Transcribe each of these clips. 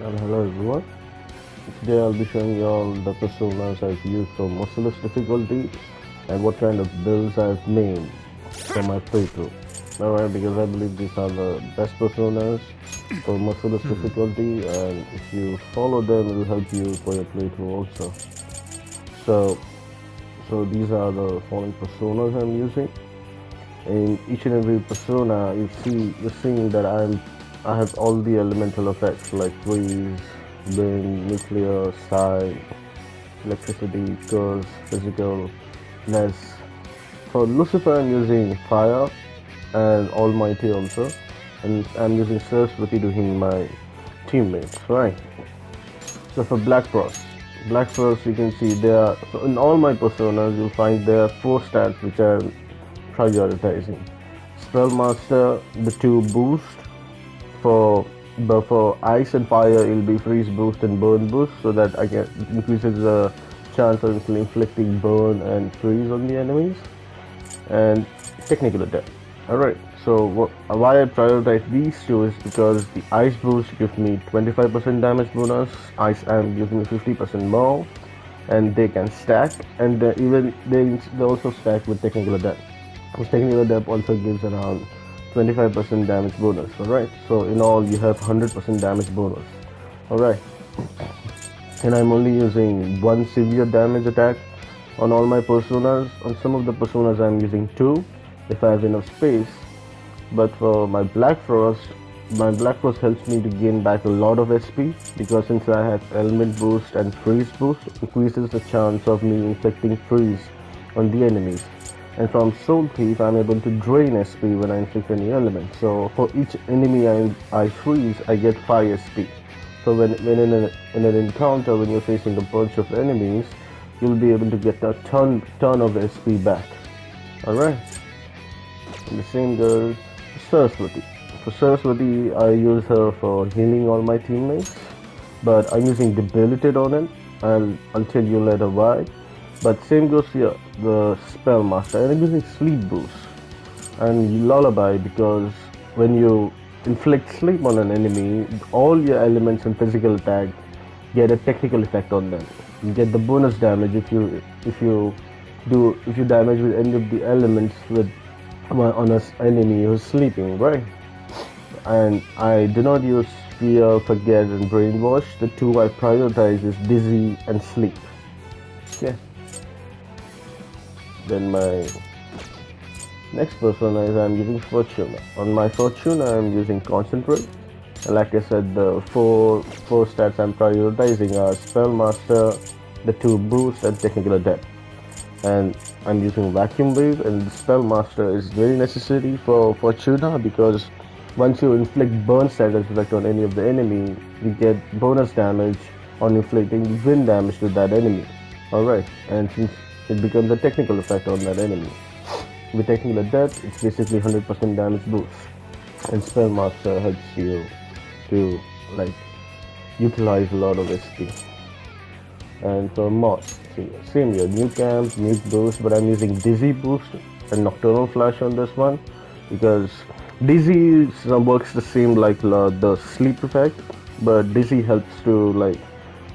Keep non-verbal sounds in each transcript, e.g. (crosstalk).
And hello everyone. Today I'll be showing you all the personas I've used for merciless difficulty and what kind of builds I've made for my playthrough. Alright, uh, because I believe these are the best personas for merciless hmm. difficulty and if you follow them it will help you for your playthrough also. So so these are the following personas I'm using. In each and every persona you see you're seeing that I'm I have all the elemental effects like freeze, wind, nuclear, psi, electricity, curse, physical, ness. For Lucifer, I'm using fire and Almighty also, and I'm using Saraswati to heal my teammates. Right. So for Black Frost, Black Frost, you can see there are in all my personas. You'll find there are four stats which I'm prioritizing. Spellmaster, the two boost for but for ice and fire it'll be freeze boost and burn boost so that I can increases the chance of inflicting burn and freeze on the enemies. And technical attack. Alright so what, why I prioritize these two is because the ice boost gives me 25% damage bonus ice amp gives me 50% more and they can stack and even they, they also stack with technical attack. Because technical attack also gives around 25% damage bonus alright? So in all you have 100% damage bonus alright? And I'm only using one severe damage attack on all my personas. On some of the personas I'm using two if I have enough space. But for my Black Frost my Black Frost helps me to gain back a lot of SP because since I have element boost and freeze boost increases the chance of me inflicting freeze on the enemies and from Soul Thief I'm able to drain SP when I inflict any element. So for each enemy I, I freeze I get 5 SP. So when, when in, a, in an encounter when you're facing a bunch of enemies you'll be able to get a ton, ton of SP back. Alright. And the same goes for Saraswati. For Saraswati I use her for healing all my teammates but I'm using Debilitate on it and until you let her why but same goes here, the Spellmaster. And I'm using Sleep Boost and Lullaby because when you inflict sleep on an enemy, all your elements and physical attack get a technical effect on them. You get the bonus damage if you if you do if you damage with any of the elements with on an enemy who's sleeping, right? And I do not use fear, forget, and brainwash. The two I prioritize is dizzy and sleep. Yeah. Then my next persona is I'm using Fortuna. On my Fortuna I'm using Concentrate. And like I said, the four four stats I'm prioritizing are Spellmaster, the two boost, and Technical Adept. And I'm using Vacuum Wave, and Spellmaster is very necessary for Fortuna because once you inflict burn status effect on any of the enemy, you get bonus damage on inflicting wind damage to that enemy. Alright, and since it becomes a technical effect on that enemy. With Technical Adept, it's basically 100% damage boost. And Spellmaster helps you to like utilize a lot of SP. And for Mot, same here, nuke amp, nuke boost, but I'm using Dizzy boost and Nocturnal Flash on this one because Dizzy works the same like the sleep effect, but Dizzy helps to like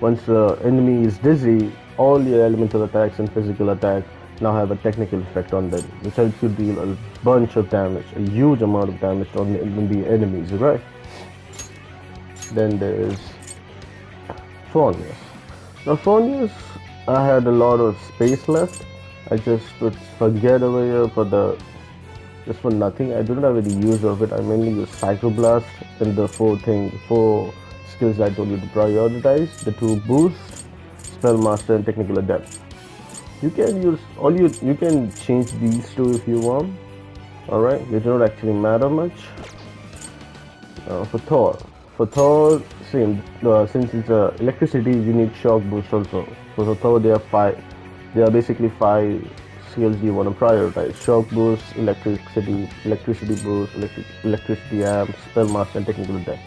once the enemy is dizzy, all your elemental attacks and physical attacks now have a technical effect on them, which helps you deal a bunch of damage, a huge amount of damage on the, on the enemies, right? Then there's Phornius. Now Phornius, I had a lot of space left. I just put forget over here for the just for nothing. I don't have any use of it. I mainly use Psychoblast and the four thing, four skills I told you to prioritize. The two boosts Spellmaster and Technical Adept. You can use all you you can change these two if you want. Alright, they don't actually matter much. Uh, for Thor. For Thor, same. Uh, since it's uh, electricity, you need shock boost also. So for Thor, there are five. There are basically five skills you want to prioritize: shock boost, electricity, electricity boost, electric, electricity amp, spellmaster, and technical attack.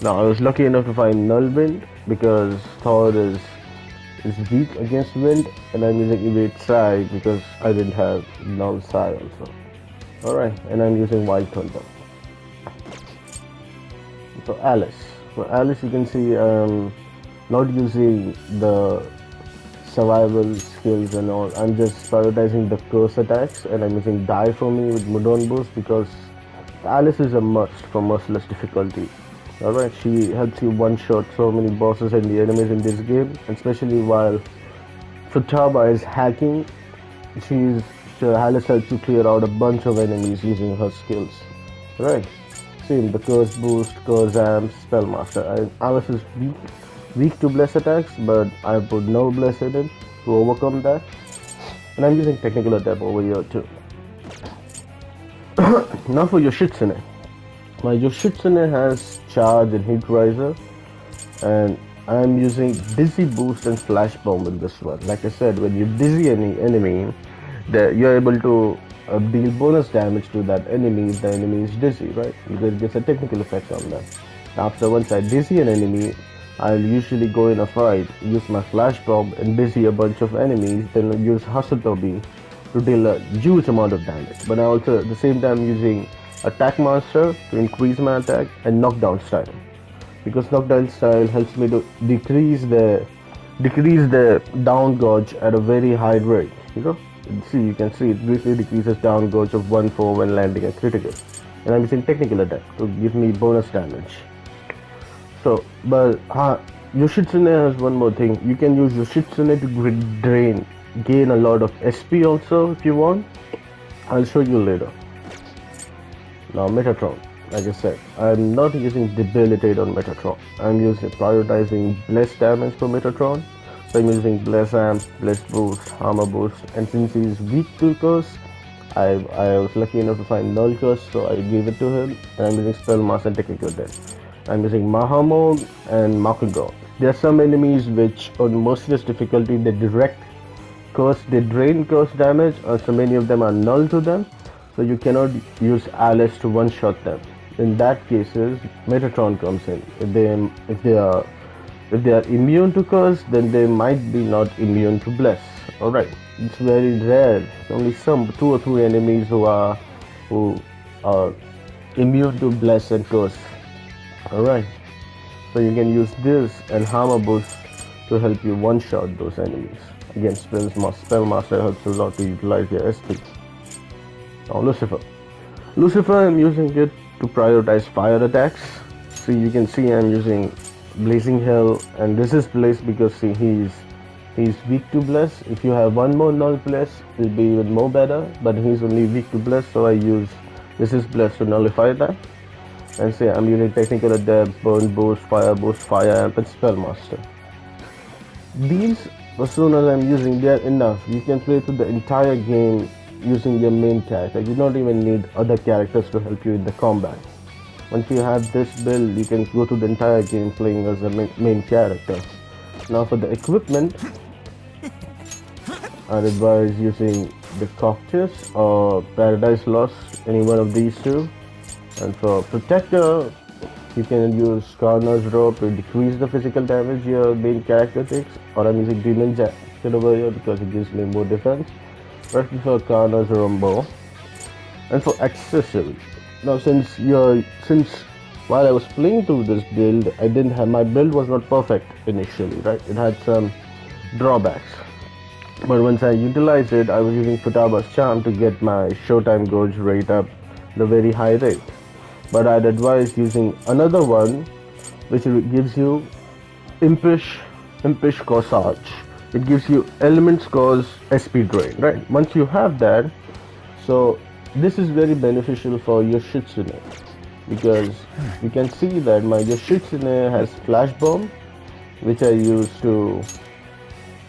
Now I was lucky enough to find null wind because Thor is is weak against wind and I'm using evade psi because I didn't have null psi also. Alright, and I'm using wild thunder. So Alice. For Alice, you can see um, not using the survival skills and all. I'm just prioritizing the curse attacks and I'm using die for me with Mudon boost because Alice is a must for merciless difficulty. Alright, she helps you one shot so many bosses and the enemies in this game, especially while Futaba is hacking. She's uh, Alice helps you clear out a bunch of enemies using her skills. Right. Same, the curse boost, curse amp, spellmaster. I, Alice is weak weak to bless attacks, but I put no bless in it to overcome that. And I'm using technical attack over here too. (coughs) now for Yoshitsune. My Yoshitsune has charge and hit riser and I'm using dizzy boost and flash bomb with this one. Like I said, when you dizzy any enemy, that you're able to uh, deal bonus damage to that enemy if the enemy is dizzy, right? Because it gets a technical effect on that. After once I dizzy an enemy, I'll usually go in a fight, use my flash bomb and dizzy a bunch of enemies, then use Hassou Tobi to deal a huge amount of damage. But I also at the same time using attack master to increase my attack and knockdown style. Because knockdown style helps me to decrease the decrease the down gauge at a very high rate. You know? See you can see it briefly decreases down gauge of 1-4 when landing a critical. And I'm using technical attack to give me bonus damage. So, but uh, Yoshitsune has one more thing. You can use Yoshitsune to drain, gain a lot of SP also if you want. I'll show you later. Now Metatron, like I said, I'm not using Debilitate on Metatron. I'm using prioritizing Bless damage for Metatron. So I'm using Bless Amp, Bless Boost, Hama Boost, and since he's weak to Curse, I, I was lucky enough to find Null Curse, so I gave it to him, and I'm using Spell Master and Technical Adept. I'm using Mahamaon and Makougaon. There are some enemies which on merciless difficulty they direct curse, they drain curse damage, or so many of them are null to them, so you cannot use Alice to one-shot them. In that cases, Metatron comes in. If they if they are if they are immune to curse, then they might be not immune to bless. Alright. It's very rare. Only some two or three enemies who are who are immune to bless and curse Alright, so you can use this and Hama Boost to help you one-shot those enemies. Again, Spellmaster helps a lot to utilize your SP. Now Lucifer. Lucifer, I'm using it to prioritize fire attacks. See, you can see I'm using Blazing Hell and this is Blaze because see, he's he's weak to Bless. If you have one more Null Bless, it'll be even more better, but he's only weak to Bless, so I use this is Bless to nullify that and say I'm using technical adept, burn boost, fire boost, fire amp, and spellmaster. These personas I'm using, they are enough. You can play through the entire game using your main character. You don't even need other characters to help you in the combat. Once you have this build, you can go through the entire game playing as a main character. Now for the equipment, I'd advise using the Coctus or Paradise Lost, any one of these two. And for protector, you can use Skarner's rope to decrease the physical damage your main character takes, or I'm using Demon Jacket over here because it gives me more defense. First for Skarner's Rumble. And for accessories. Now since you're since while I was playing through this build, I didn't have my build was not perfect initially, right? It had some drawbacks. But once I utilized it, I was using Futaba's charm to get my showtime gauge rate up the very high rate but I'd advise using another one which gives you impish impish corsage it gives you elements cause SP drain right? Once you have that so this is very beneficial for your Yoshitsune. Because you can see that my Yoshitsune has flash bomb which I use to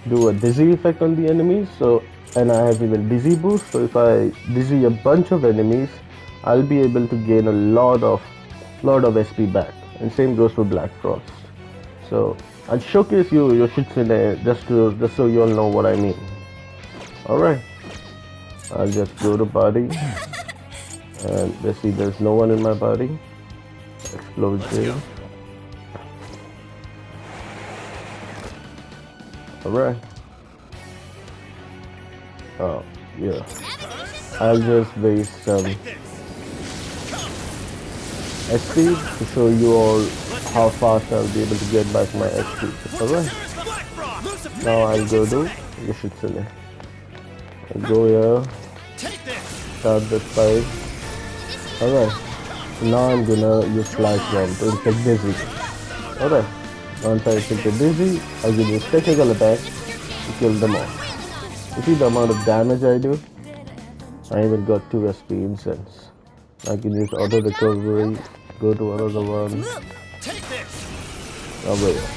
do a dizzy effect on the enemies. So and I have even dizzy boost. So if I dizzy a bunch of enemies I'll be able to gain a lot of lot of SP back. And same goes for Black Frost. So I'll showcase you Yoshitsune just to just so you all know what I mean. Alright. I'll just go to body. And let's see there's no one in my body. Explosion alright. Oh yeah. I'll just base some SP to show you all how fast I'll be able to get back my XP. Alright. Now I'll go do Yoshitsune. I'll go here. Start the fight. Alright. So now I'm gonna use Flash Bomb to inflict Dizzy. Alright. Once I inflict the Dizzy, I'll give you technical attack to kill them all. You see the amount of damage I do? I even got 2 SP incense. I can use auto recovery, go to another one. Over here.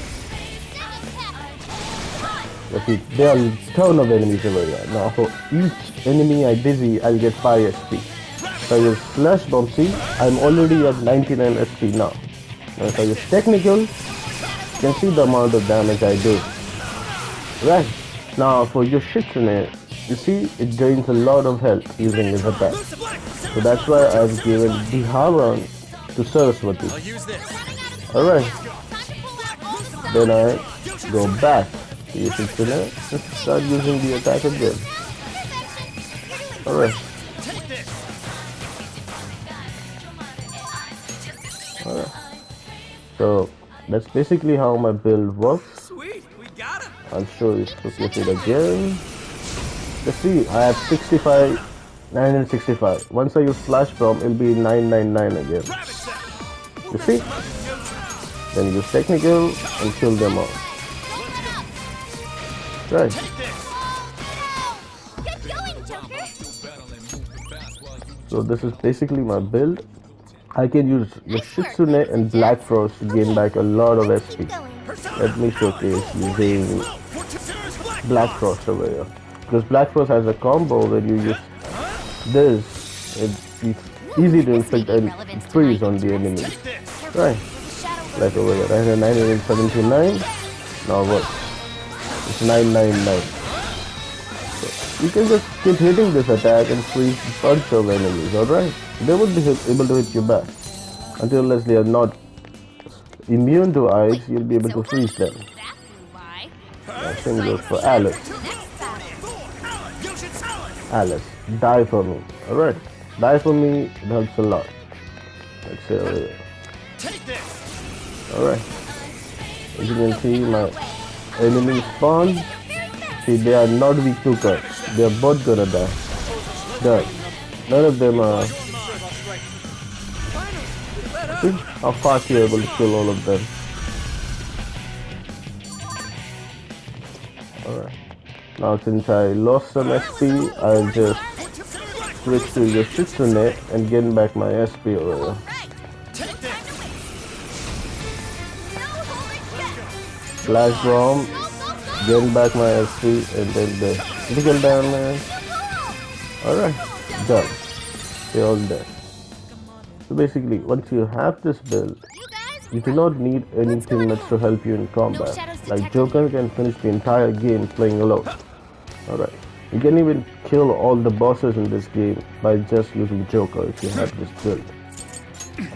Let's see, there are a ton of enemies over here. Now for each enemy I dizzy, I'll get 5 SP. So I use Flash Bomb C, I'm already at 99 SP now. Now if I use Technical, you can see the amount of damage I do. Right, now for Yoshitsune, you see, it gains a lot of health using his attack. So that's why I've given Diarahan to Saraswati. Alright. Then I go back to Yoshitsune and start using the attack again. Alright. Alright. So that's basically how my build works. I'll show you it again. Let's see, I have 65, 965. Once I use flash bomb, it'll be 999 again. You see? Then use technical and kill them all. Right. So this is basically my build. I can use the Shitsune and Black Frost to gain back a lot of SP. Let me showcase using Black Frost over here. Because Black Frost has a combo where you use this, it's easy to inflict a freeze on the enemy. Right. Like over there. I had 979. Now what? It's 999. So you can just keep hitting this attack and freeze a bunch of enemies, alright? They would be able to hit you back. Until unless they are not immune to ice, you'll be able to freeze them. Same goes for Alice. Alice, die for me. Alright. Die for me, it helps a lot. Let's say over here. Alright. As you can see, my enemy spawn. See, they are not weak to cut. They are both gonna die. Done. None of them are. See how fast you're able to kill all of them. Alright. Now since I lost some SP, I'll just switch to the Yoshitsune and get back my SP over. Flash bomb, get back my SP and then the critical damage. Alright, done. They're all dead. So basically, once you have this build, you do not need any teammates to help you in combat. Like Joker can finish the entire game playing alone. Alright. You can even kill all the bosses in this game by just using Joker if you have this build.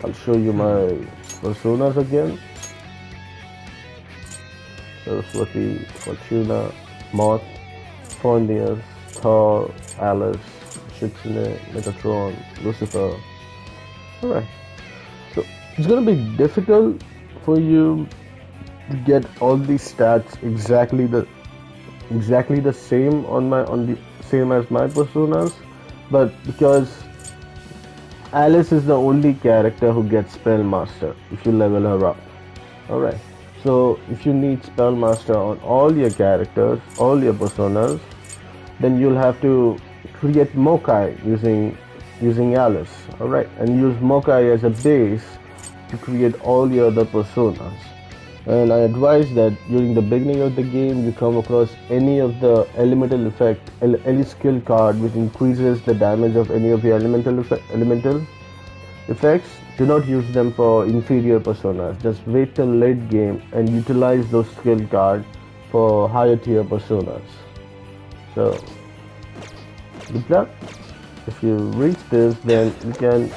I'll show you my personas again. Saraswati, Fortuna, Mot, Phoneus, Thor, Alice, Shitsune, Metatron, Lucifer. Alright. So it's gonna be difficult for you to get all these stats exactly the exactly the same on my on the same as my personas but because Alice is the only character who gets Spellmaster if you level her up alright so if you need Spellmaster on all your characters all your personas then you'll have to create Mokoi using using Alice. Alright and use Mokoi as a base to create all your other personas. And I advise that during the beginning of the game you come across any of the elemental effect, any skill card which increases the damage of any of your elemental effect, elemental effects. Do not use them for inferior personas. Just wait till late game and utilize those skill cards for higher tier personas. So, good luck. If you reach this, then you can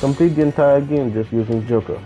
complete the entire game just using Joker.